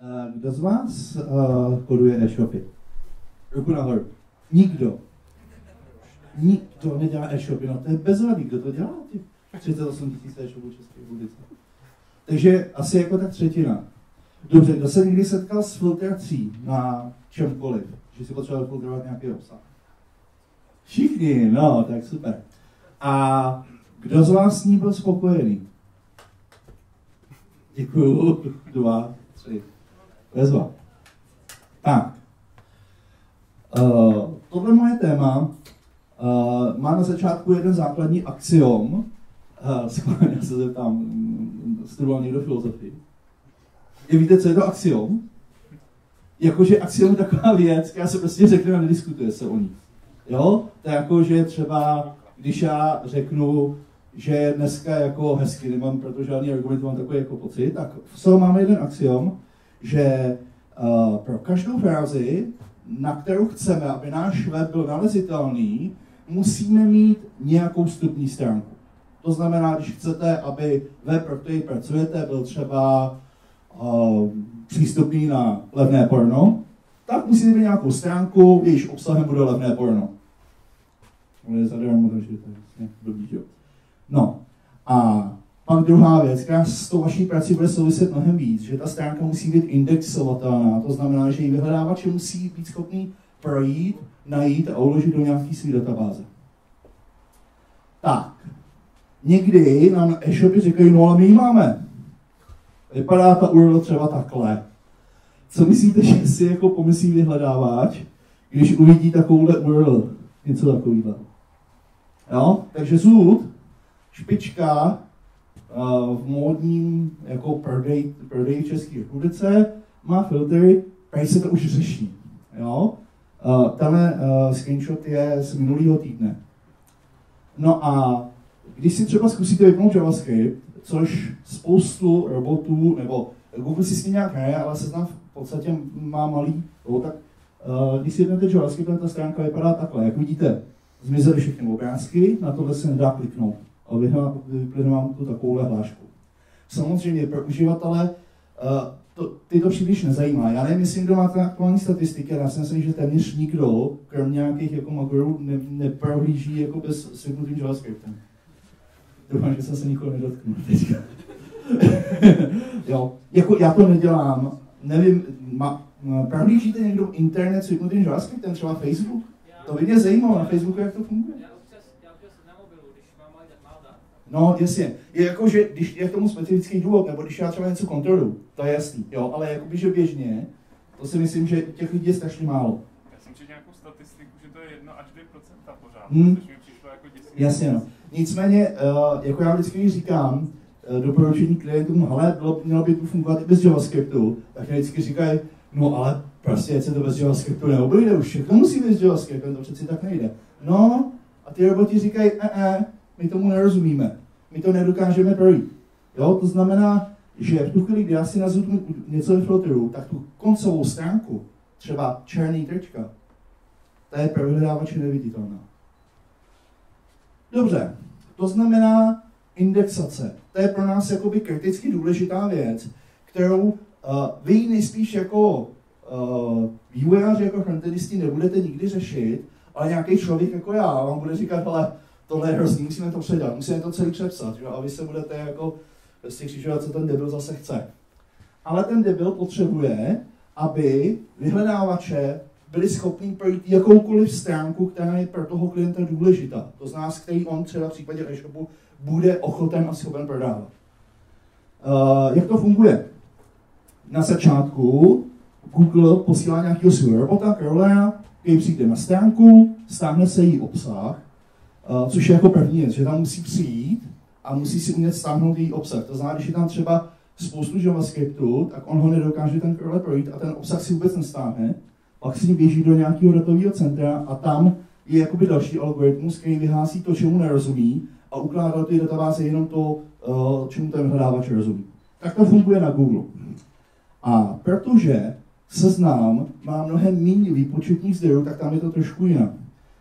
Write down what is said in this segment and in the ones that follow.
Uh, kdo z vás uh, koduje e-shopy? Ruku nahoru. Nikdo. Nikdo nedělá e-shopy, no to je bezvadný, kdo to dělá? Těch 38 tisíc e-shopů České republice. Takže asi jako tak třetina. Dobře, kdo se někdy setkal s filtrací na čemkoliv, že si potřeboval filtrovat nějaký obsah? Všichni, no, tak super. A kdo z vás s ní byl spokojený? Děkuju. Dva, tři. Bezva. Tak. Uh, tohle moje téma uh, má na začátku jeden základní axiom. Uh, schválně se zeptám, mm, studoval někdo filozofii? Je víte, co je to axiom? Jakože axiom je taková věc, která se prostě řekne a nediskutuje se o ní. Jo? To je jako, že třeba, když já řeknu, že dneska jako hezky, nemám proto žádný argument, mám takový jako pocit, tak v máme jeden axiom, že uh, pro každou frázi, na kterou chceme, aby náš web byl nalezitelný, musíme mít nějakou vstupní stránku. To znamená, když chcete, aby web, pro který pracujete, byl třeba uh, přístupný na levné porno, tak musíte mít nějakou stránku, jejíž obsahem bude levné porno. On je zadarmo, takže to je vlastně blbý. No a pak druhá věc, která s tou vaší prací bude souviset mnohem víc, že ta stránka musí být indexovatelná, to znamená, že její vyhledávač musí být schopný projít, najít a uložit do nějaké své databáze. Tak, někdy nám e-shopy říkají, no ale my ji máme. Vypadá ta URL třeba takhle. Co myslíte, že si jako pomyslí vyhledávač, když uvidí takovouhle URL? Něco takového. Jo? Takže zůd, špička v módním jako prodej, prodej České republice má filtry, tady se to už řeší. Jo? Uh, tenhle uh, screenshot je z minulého týdne. No a když si třeba zkusíte vypnout JavaScript, což spoustu robotů, nebo Google si s tím nějak hraje, ale seznam v podstatě má malý, no, tak uh, když si vypnete JavaScript, ta stránka vypadá takhle. Jak vidíte, zmizely všechny obrázky, na tohle se nedá kliknout. A vyplyne vám tu takovouhle hlášku. Samozřejmě pro uživatele uh, to, ty to příliš nezajímá. Já nevím, jestli kdo máte aktuální statistiky, já si myslím, že téměř nikdo, kromě nějakých jako magorů, ne, neprohlíží jako bez svyknutým JavaScriptem. Doufám, že jsem se nikoho nedotknul teďka. jo, jako já to nedělám, nevím, ma, prohlížíte někdo internet s vypnutým JavaScriptem, třeba Facebook? To by mě zajímalo na Facebooku, jak to funguje. No, jasně. Je jako, že když je k tomu specifický důvod, nebo když já třeba něco kontroluji, to je jasný, jo, ale jakoby, že běžně, to si myslím, že těch lidí je strašně málo. Já jsem četl nějakou statistiku, že to je 1 až 2% pořád, hmm. což mi přišlo jako děsivý. Jasně, no. Nicméně, uh, jako já vždycky říkám, uh, doporučení klientům, ale bylo, mělo by to fungovat i bez JavaScriptu, tak vždycky říkají, no ale prostě, se to bez JavaScriptu neobejde, už všechno musí být s JavaScriptem, to přeci tak nejde. No, a ty roboti říkají, e, e, my tomu nerozumíme my to nedokážeme projít. Jo? To znamená, že v tu chvíli, kdy já si nazvu něco ve filtru, tak tu koncovou stránku, třeba černý trička, ta je pro vyhledávače neviditelná. Dobře, to znamená indexace. To je pro nás jakoby kriticky důležitá věc, kterou uh, vy nejspíš jako uh, vývojáři, jako frontendisti nebudete nikdy řešit, ale nějaký člověk jako já vám bude říkat, ale tohle je hrozný, musíme to předat, musíme to celý přepsat, že? a vy se budete jako prostě křižovat, co ten debil zase chce. Ale ten debil potřebuje, aby vyhledávače byli schopni projít jakoukoliv stránku, která je pro toho klienta důležitá. To z nás, který on třeba v případě e-shopu bude ochoten a schopen prodávat. Uh, jak to funguje? Na začátku Google posílá nějakého svého robota, Carolina, který přijde na stránku, stáhne se jí obsah Uh, což je jako první věc, že tam musí přijít a musí si umět stáhnout její obsah. To znamená, když je tam třeba spoustu JavaScriptu, tak on ho nedokáže ten crawler projít a ten obsah si vůbec nestáhne, pak si běží do nějakého datového centra a tam je jakoby další algoritmus, který vyhásí to, čemu nerozumí a ukládá do té databáze jenom to, uh, čemu ten hledávač rozumí. Tak to funguje na Google. A protože seznám má mnohem méně výpočetních zdrojů, tak tam je to trošku jinak.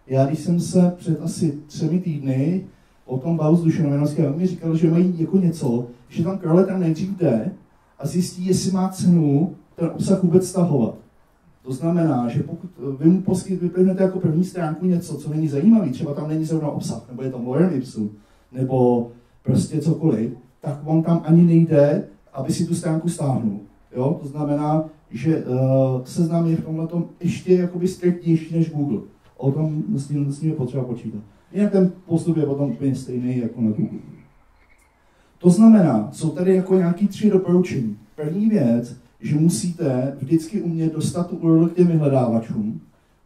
Já, když jsem se před asi třemi týdny o tom bavil s Dušanem on mi říkal, že mají jako něco, že tam krále tam nejdřív jde a zjistí, jestli má cenu ten obsah vůbec stahovat. To znamená, že pokud vy mu poskyt, jako první stránku něco, co není zajímavé, třeba tam není zrovna obsah, nebo je tam lorem ipsum, nebo prostě cokoliv, tak on tam ani nejde, aby si tu stránku stáhnul. Jo? To znamená, že uh, seznam je v tomhle tom ještě jakoby striktnější než Google. O tom s ním, s ním je potřeba počítat. Jinak ten postup je potom úplně stejný jako na Google. To znamená, jsou tady jako nějaký tři doporučení. První věc, že musíte vždycky umět dostat tu URL k těm vyhledávačům.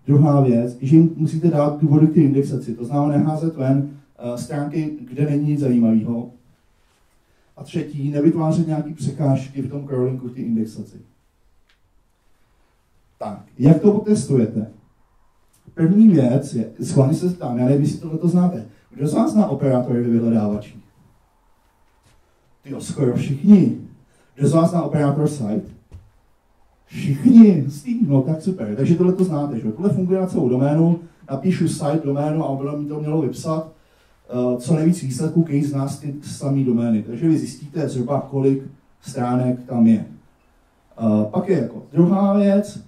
Druhá věc, že jim musíte dát důvody k té indexaci. To znamená neházet ven uh, stránky, kde není nic zajímavého. A třetí, nevytvářet nějaké překážky v tom crawlingu, v té indexaci. Tak, jak to potestujete? První věc je, schválně se zeptám, já nevím, jestli tohle znáte. Kdo z vás zná operátory ve vyhledávačích? Ty skoro všichni. Kdo z vás zná operátor site? Všichni, no tak super. Takže tohle to znáte, že tohle funguje na celou doménu, napíšu site, doménu a ono mi to mělo vypsat uh, co nejvíc výsledků, který z nás ty samé domény. Takže vy zjistíte zhruba, kolik stránek tam je. Uh, pak je jako druhá věc,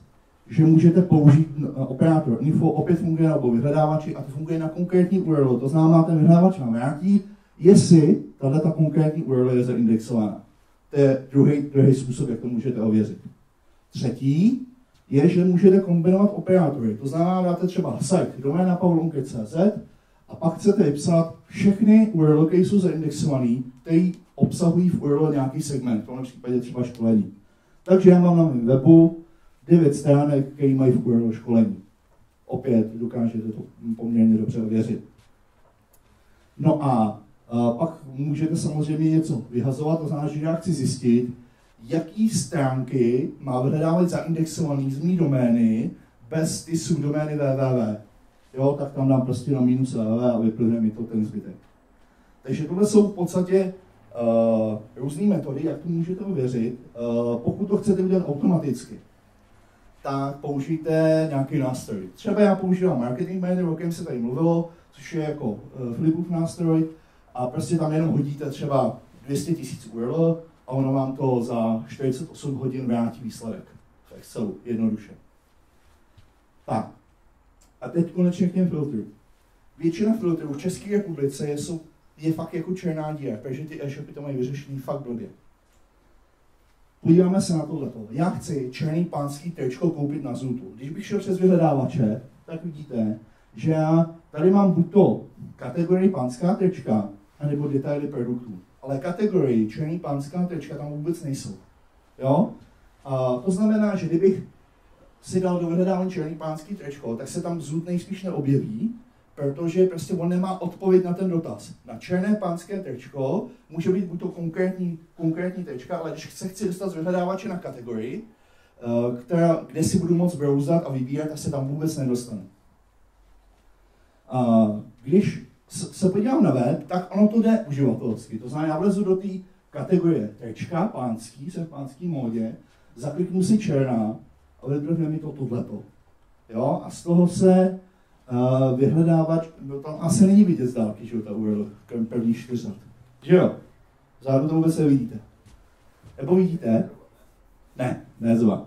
že můžete použít operátor info, opět funguje na vyhledávači a to funguje na konkrétní URL. To znamená, ten vyhledávač vám vrátí, jestli tahle ta konkrétní URL je zaindexovaná. To je druhý, druhý způsob, jak to můžete ověřit. Třetí je, že můžete kombinovat operátory. To znamená, dáte třeba site doména pavlonke.cz a pak chcete vypsat všechny URL, které jsou zaindexované, které obsahují v URL nějaký segment, v tomhle případě třeba školení. Takže já mám na mém webu devět stránek, které mají v URL školení. Opět dokážete to poměrně dobře ověřit. No a, pak můžete samozřejmě něco vyhazovat, to znamená, že já chci zjistit, jaký stránky má vyhledávat zaindexovaný z mý domény bez ty subdomény www. Jo, tak tam dám prostě na minus www a vyplne mi to ten zbytek. Takže tohle jsou v podstatě uh, různé metody, jak to můžete ověřit. Uh, pokud to chcete udělat automaticky, tak použijte nějaký nástroj. Třeba já používám Marketing Manager, o kterém se tady mluvilo, což je jako uh, Flipbook nástroj a prostě tam jenom hodíte třeba 200 000 URL a ono vám to za 48 hodin vrátí výsledek v Excelu, jednoduše. Tak, a teď konečně k těm filtrům. Většina filtrů v České republice je, jsou, je fakt jako černá díra, protože ty e-shopy to mají vyřešený fakt blbě. Podíváme se na tohleto. Já chci černý pánský tričko koupit na Zutu. Když bych šel přes vyhledávače, tak vidíte, že já tady mám buď to kategorii pánská trička, anebo detaily produktů. Ale kategorii černý pánská trička tam vůbec nejsou. Jo? A to znamená, že kdybych si dal do vyhledávání černý pánský tričko, tak se tam Zut nejspíš neobjeví, protože prostě on nemá odpověď na ten dotaz. Na černé pánské tričko může být buď to konkrétní, konkrétní trička, ale když se chci dostat z vyhledávače na kategorii, eh, která, kde si budu moct brouzat a vybírat, tak se tam vůbec nedostanu. A když se podívám na web, tak ono to jde uživatelsky. To znamená, já vlezu do té kategorie trička, pánský, jsem v pánský módě, zakliknu si černá a vybrne mi to tohleto. Jo? A z toho se vyhledávač, no tam asi není vidět z dálky, že ta URL, krom první čtyřat. Že jo? Zároveň to vůbec nevidíte. Nebo vidíte? Ne, ne zva.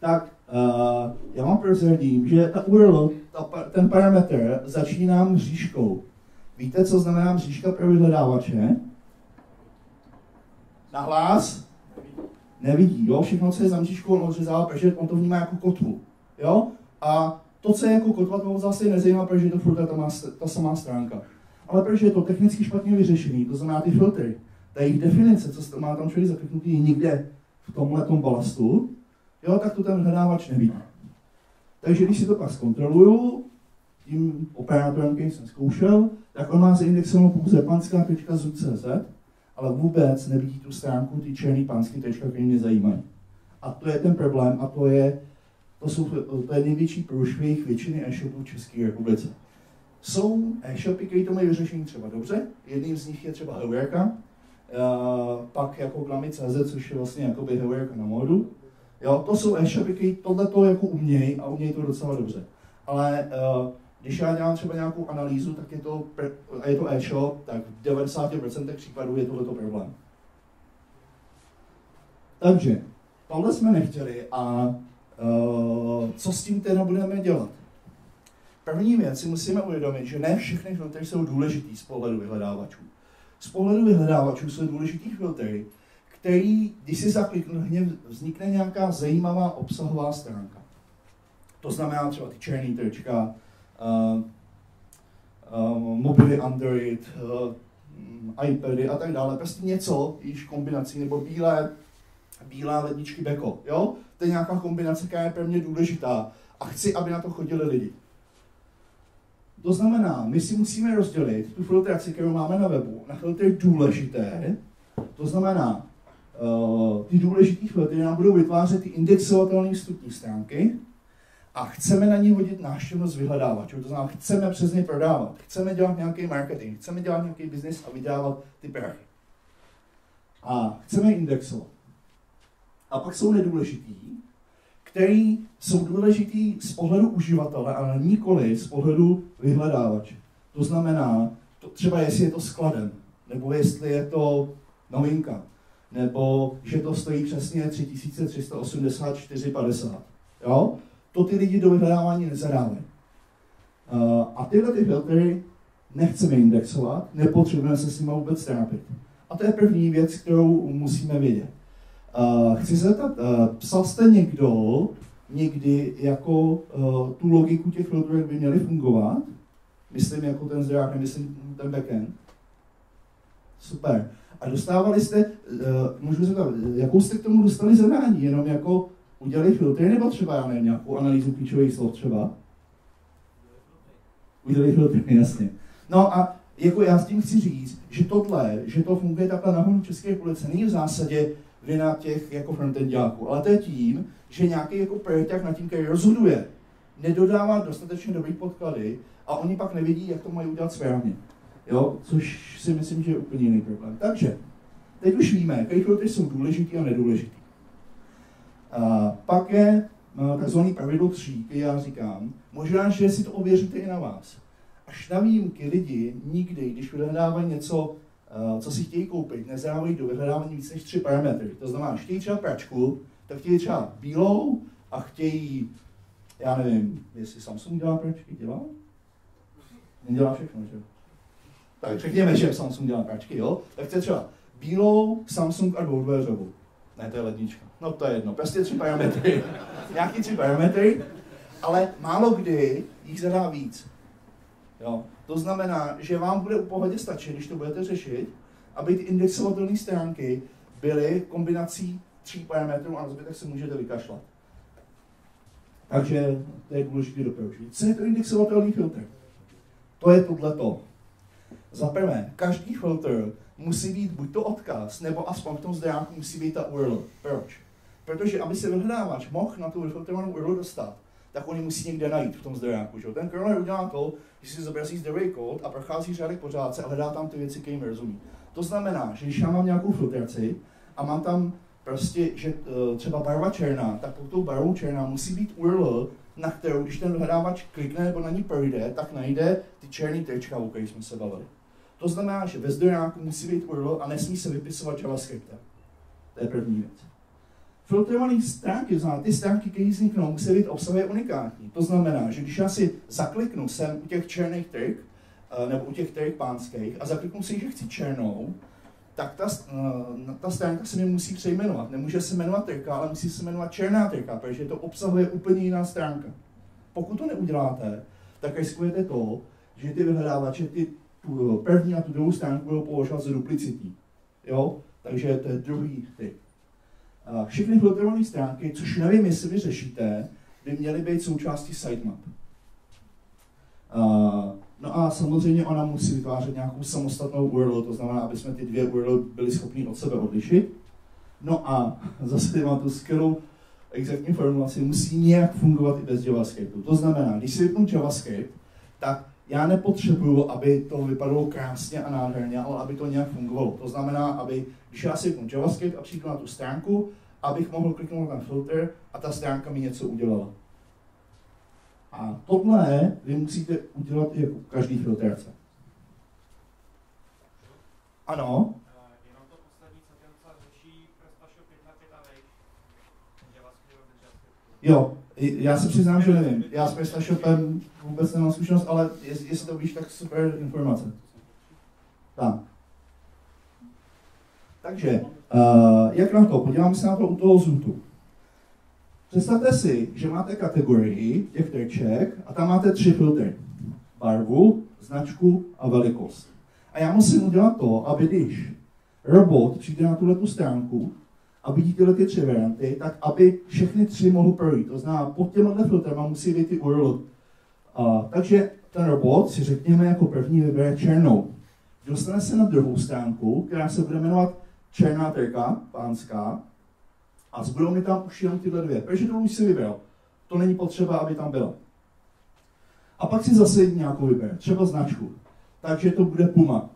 Tak uh, já vám prozradím, že ta URL, ta, ten parametr začíná mřížkou. Víte, co znamená mřížka pro vyhledávače? Nahlás? Nevidí, jo? Všechno, co je za mřížkou, on odřezává, protože on to vnímá jako kotvu. Jo? A to, co je jako kotva, to zase nezajímá, protože je to furt ta, má, ta samá stránka. Ale protože je to technicky špatně vyřešený, to znamená ty filtry, ta jejich definice, co má tam člověk zakliknutý někde v tomhle balastu, jo, tak to ten hledávač nevidí. Takže když si to pak zkontroluju, tím operátorem, který jsem zkoušel, tak on má zaindexovanou pouze panská.zut.cz, ale vůbec nevidí tu stránku, ty černý pánský tečka, který mě zajímají. A to je ten problém a to je to, jsou, to je největší průšvih většiny e-shopů v České republice. Jsou e-shopy, které to mají vyřešení třeba dobře, jedním z nich je třeba Hewerka, uh, pak jako Glamy.cz, což je vlastně jakoby Hewerka na modu. Jo, to jsou e-shopy, které tohle to jako umějí a umějí to docela dobře. Ale uh, když já dělám třeba nějakou analýzu, tak je to, a je to e-shop, tak v 90% případů je tohleto problém. Takže tohle jsme nechtěli a co s tím teda budeme dělat? První věc si musíme uvědomit, že ne všechny filtry jsou důležitý z pohledu vyhledávačů. Z pohledu vyhledávačů jsou důležitý filtry, který, když si zakliknu, vznikne nějaká zajímavá obsahová stránka. To znamená třeba ty černý trička, uh, uh, mobily Android, uh, iPady a tak dále. Prostě něco, již kombinací, nebo bílé, bílé ledničky Beko. Jo? To je nějaká kombinace, která je pro mě důležitá a chci, aby na to chodili lidi. To znamená, my si musíme rozdělit tu filtraci, kterou máme na webu, na filtry důležité. To znamená, uh, ty důležité filtry nám budou vytvářet ty indexovatelné vstupní stránky a chceme na ní hodit návštěvnost vyhledávačů. To znamená, chceme přes ně prodávat, chceme dělat nějaký marketing, chceme dělat nějaký biznis a vydávat ty prachy. A chceme indexovat. A pak jsou nedůležitý, který jsou důležitý z pohledu uživatele, ale nikoli z pohledu vyhledávače. To znamená, to třeba jestli je to skladem, nebo jestli je to novinka, nebo že to stojí přesně 3384,50. Jo? To ty lidi do vyhledávání nezadávají. Uh, a tyhle ty filtry nechceme indexovat, nepotřebujeme se s nimi vůbec trápit. A to je první věc, kterou musíme vědět. Uh, chci se zeptat, uh, psal jste někdo někdy jako uh, tu logiku těch filtrů, jak by měly fungovat? Myslím jako ten zdroják, nemyslím ten backend. Super. A dostávali jste, uh, můžu se tam, jakou jste k tomu dostali zadání? Jenom jako udělali filtry, nebo třeba, já nevím, nějakou analýzu klíčových slov třeba? Udělali filtry, jasně. No a jako já s tím chci říct, že tohle, že to funguje takhle na České republice, není v zásadě vina těch jako frontendiáků, ale to je tím, že nějaký jako projekták na tím, který rozhoduje, nedodává dostatečně dobrý podklady a oni pak nevidí, jak to mají udělat správně. Jo? Což si myslím, že je úplně jiný problém. Takže, teď už víme, které filtry jsou důležitý a nedůležitý. A pak je no, takzvaný pravidlo 3, který já říkám, možná, že si to ověříte i na vás. Až na výjimky lidi nikdy, když vyhledávají něco, co si chtějí koupit, nezdávají do vyhledávání víc než tři parametry. To znamená, že chtějí třeba pračku, tak chtějí třeba bílou a chtějí, já nevím, jestli Samsung dělá pračky, dělá? Nedělá všechno, že? Tak řekněme, že Samsung dělá pračky, jo? Tak chce třeba bílou, Samsung a dvoudveřovou. Ne, to je lednička. No to je jedno, prostě tři parametry. Nějaký tři parametry, ale málo kdy jich zadá víc. Jo. To znamená, že vám bude u pohodě stačit, když to budete řešit, aby ty indexovatelné stránky byly kombinací tří parametrů a na zbytek se můžete vykašlat. Takže to je důležité doporučení. Co je to indexovatelný filtr? To je tohleto. Za prvé, každý filtr musí být buď to odkaz, nebo aspoň v tom zdrojánku musí být ta URL. Proč? Protože aby se vyhledávač mohl na tu vyfiltrovanou URL dostat, tak oni musí někde najít v tom zdrojáku. Že? Ten kernel udělá to, že si zobrazí zdrojový kód a prochází řádek pořádce a hledá tam ty věci, které jim rozumí. To znamená, že když já mám nějakou filtraci a mám tam prostě, že uh, třeba barva černá, tak pod tou barvou černá musí být URL, na kterou, když ten vyhledávač klikne nebo na ní projde, tak najde ty černý trička, o kterých jsme se bavili. To znamená, že ve zdrojáku musí být URL a nesmí se vypisovat JavaScriptem. To je první věc. Filtrované stránky, znamená ty stránky, které vzniknou, musí být obsahově unikátní. To znamená, že když já si zakliknu sem u těch černých trik, eh, nebo u těch trik pánských a zakliknu si, že chci černou, tak ta, eh, ta stránka se mi musí přejmenovat. Nemůže se jmenovat trika, ale musí se jmenovat černá trika, protože to obsahuje úplně jiná stránka. Pokud to neuděláte, tak riskujete to, že ty vyhledávače ty tu první a tu druhou stránku budou považovat za duplicitní. Jo? Takže to je druhý typ. Všechny filtrované stránky, což nevím, jestli vy řešíte, by měly být součástí sitemap. No a samozřejmě ona musí vytvářet nějakou samostatnou URL, to znamená, aby jsme ty dvě URL byli schopni od sebe odlišit. No a zase mám tu skvělou exaktní formulaci, musí nějak fungovat i bez JavaScriptu. To znamená, když si vypnu JavaScript, tak já nepotřebuju, aby to vypadalo krásně a nádherně, ale aby to nějak fungovalo. To znamená, aby, když já si JavaScript a přijdu na tu stránku, abych mohl kliknout na ten filtr a ta stránka mi něco udělala. A tohle vy musíte udělat i jako každý filtrace. Ano? Jo, já se přiznám, že nevím. Já s PrestaShopem vůbec nemám zkušenost, ale jestli to víš, tak super informace. Tak. Takže, uh, jak na to? Podíváme se na to u toho zůtu. Představte si, že máte kategorii těch triček a tam máte tři filtry. Barvu, značku a velikost. A já musím udělat to, aby když robot přijde na tuhle stránku a vidí tyhle ty tři varianty, tak aby všechny tři mohl projít. To znamená, pod těmhle filtrama musí být ty URL. A, takže ten robot si řekněme jako první vybere černou. Dostane se na druhou stránku, která se bude jmenovat černá trika, pánská, a zbudou mi tam už jenom tyhle dvě. Protože to už si vybral. To není potřeba, aby tam byla. A pak si zase nějakou vybere, třeba značku. Takže to bude Puma.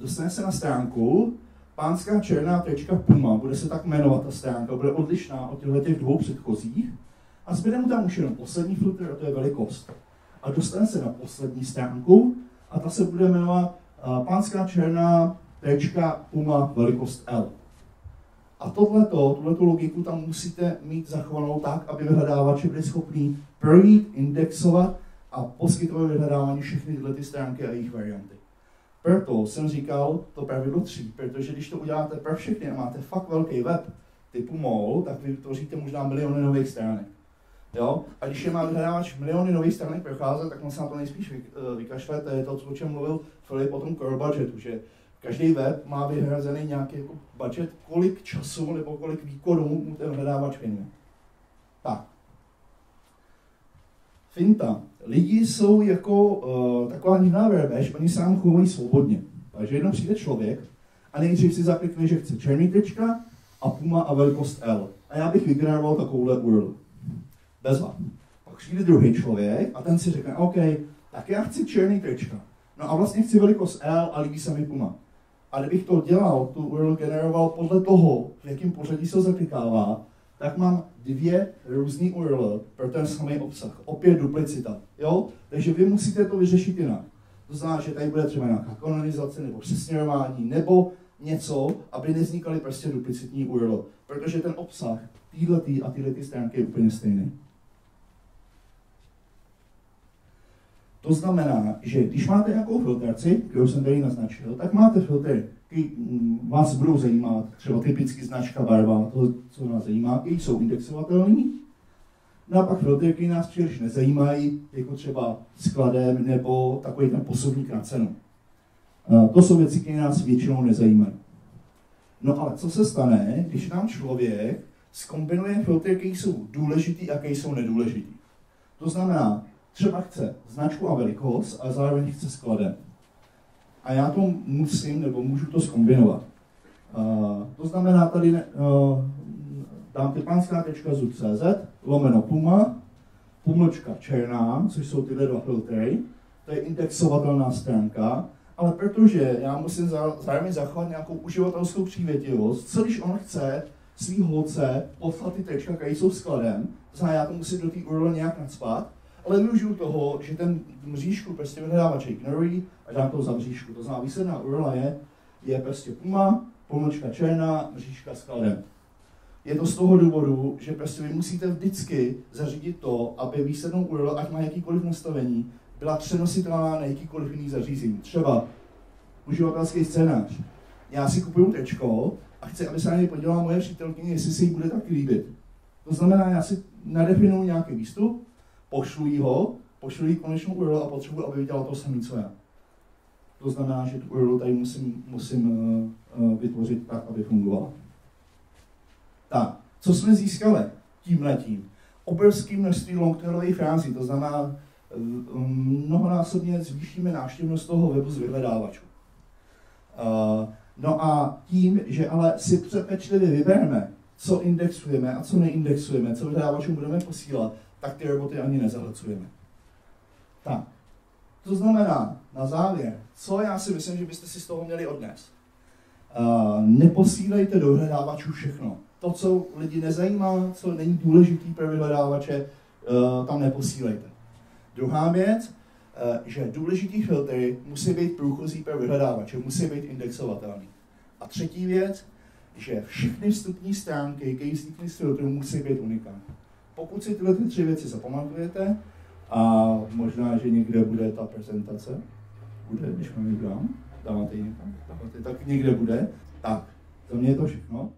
Dostane se na stránku, pánská černá tečka Puma, bude se tak jmenovat ta stránka, bude odlišná od těchto těch dvou předchozích. A zbyde mu tam už jenom poslední filtr, a to je velikost. A dostane se na poslední stránku a ta se bude jmenovat uh, pánská černá tečka Puma velikost L. A tohleto, tuhleto logiku tam musíte mít zachovanou tak, aby vyhledávači byli schopní projít, indexovat a poskytovat vyhledávání všechny tyhle ty stránky a jejich varianty. Proto jsem říkal to pravidlo 3, protože když to uděláte pro všechny a máte fakt velký web typu MOL, tak vy vytvoříte možná miliony nových stránek. Jo? A když je má vyhledávač miliony nových stránek procházet, tak on se na to nejspíš eh, vykašle. To je to, o čem mluvil Filip o tom core budgetu, že každý web má vyhrazený nějaký jako budget, kolik času nebo kolik výkonů mu ten hledávač věnuje. Tak. Finta. Lidi jsou jako uh, taková divná verbež, oni se nám chovají svobodně. Takže jednou přijde člověk a nejdřív si zaklikne, že chce černý tečka a Puma a velikost L. A já bych vygeneroval takovouhle URL. Bezva. Pak přijde druhý člověk a ten si řekne, OK, tak já chci černý tečka. No a vlastně chci velikost L a líbí se mi Puma. A kdybych to dělal, tu URL generoval podle toho, v jakém pořadí se zaklikává, tak mám dvě různé URL pro ten samý obsah. Opět duplicita. Jo? Takže vy musíte to vyřešit jinak. To znamená, že tady bude třeba nějaká kanonizace nebo přesměrování nebo něco, aby nevznikaly prostě duplicitní URL. Protože ten obsah týhletý a tyhle stránky je úplně stejný. To znamená, že když máte nějakou filtraci, kterou jsem tady naznačil, tak máte filtry, které mm, vás budou zajímat, třeba typicky značka, barva, to, co nás zajímá, které jsou indexovatelné. No a pak filtry, které nás příliš nezajímají, jako třeba skladem nebo takový ten posuvník na cenu. To jsou věci, které nás většinou nezajímají. No ale co se stane, když nám člověk skombinuje filtry, které jsou důležitý a které jsou nedůležitý. To znamená, třeba chce značku a velikost, a zároveň chce skladem. A já to musím, nebo můžu to zkombinovat. Uh, to znamená, tady uh, dám typanská.zu.cz, lomeno Puma, pomlčka černá, což jsou tyhle dva filtry, to je indexovatelná stránka, ale protože já musím zároveň zachovat nějakou uživatelskou přívětivost, co když on chce svý holce poslat ty tečka, které jsou skladem, to znamená, já to musím do té URL nějak nadspat, ale využiju toho, že ten mřížku prostě vyhledávač ignorují a dám to za mřížku. To znamená, výsledná URL je, je prostě Puma, pomlčka černá, mřížka s kladem. Je to z toho důvodu, že prostě vy musíte vždycky zařídit to, aby výslednou URL, ať má jakýkoliv nastavení, byla přenositelná na jakýkoliv jiný zařízení. Třeba uživatelský scénář. Já si kupuju tečko a chci, aby se na něj podívala moje přítelkyně, jestli se jí bude taky líbit. To znamená, já si nadefinuji nějaký výstup, pošlu ho, pošlu jí konečnou URL a potřebuji, aby viděla to samé, co já. To znamená, že tu URL tady musím, musím uh, vytvořit tak, aby fungovala. Tak, co jsme získali tím letím? Obrovské množství longtailových frází, to znamená, uh, mnohonásobně zvýšíme návštěvnost toho webu z vyhledávačů. Uh, no a tím, že ale si přepečlivě vybereme, co indexujeme a co neindexujeme, co vyhledávačům budeme posílat, tak ty roboty ani nezahlcujeme. Tak, to znamená, na závěr, co já si myslím, že byste si z toho měli odnést. Uh, neposílejte do vyhledávačů všechno. To, co lidi nezajímá, co není důležitý pro vyhledávače, uh, tam neposílejte. Druhá věc, uh, že důležitý filtry musí být průchozí pro vyhledávače, musí být indexovatelný. A třetí věc, že všechny vstupní stránky, které vznikly z filtru, musí být unikátní pokud si tyhle ty tři věci zapamatujete, a možná, že někde bude ta prezentace, bude, když vám ji dám, dáváte ji někam, tak někde bude, tak, za mě je to všechno.